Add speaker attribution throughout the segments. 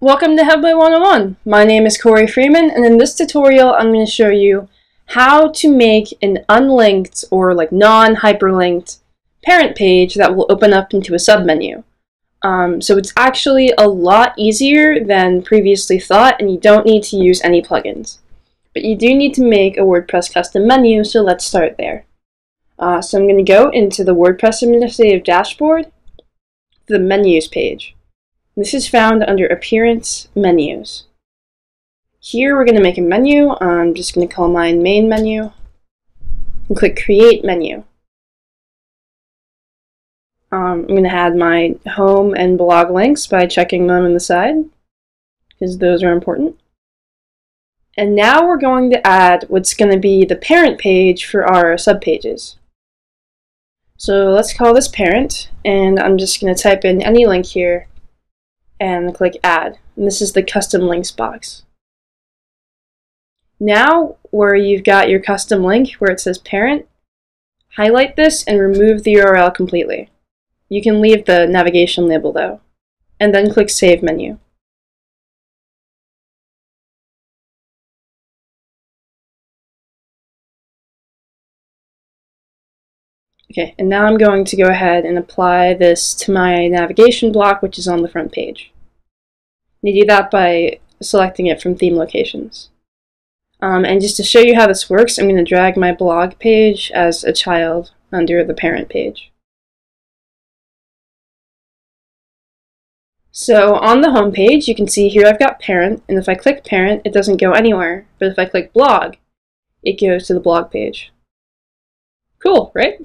Speaker 1: Welcome to Headway 101. My name is Corey Freeman, and in this tutorial, I'm going to show you how to make an unlinked or like non-hyperlinked parent page that will open up into a submenu. Um, so it's actually a lot easier than previously thought, and you don't need to use any plugins. But you do need to make a WordPress custom menu, so let's start there. Uh, so I'm going to go into the WordPress Administrative Dashboard, the Menus page. This is found under Appearance Menus. Here we're going to make a menu. I'm just going to call mine Main Menu and click Create Menu. Um, I'm going to add my home and blog links by checking them on the side because those are important. And now we're going to add what's going to be the parent page for our subpages. So let's call this parent, and I'm just going to type in any link here and click add. And this is the custom links box. Now, where you've got your custom link where it says parent, highlight this and remove the URL completely. You can leave the navigation label though, and then click Save menu. Okay, and now I'm going to go ahead and apply this to my navigation block, which is on the front page. You do that by selecting it from theme locations. Um, and just to show you how this works, I'm going to drag my blog page as a child under the parent page. So on the home page, you can see here I've got parent, and if I click parent, it doesn't go anywhere. But if I click blog, it goes to the blog page. Cool, right?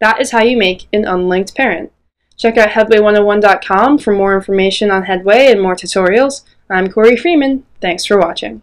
Speaker 1: That is how you make an unlinked parent. Check out Headway101.com for more information on Headway and more tutorials. I'm Corey Freeman. Thanks for watching.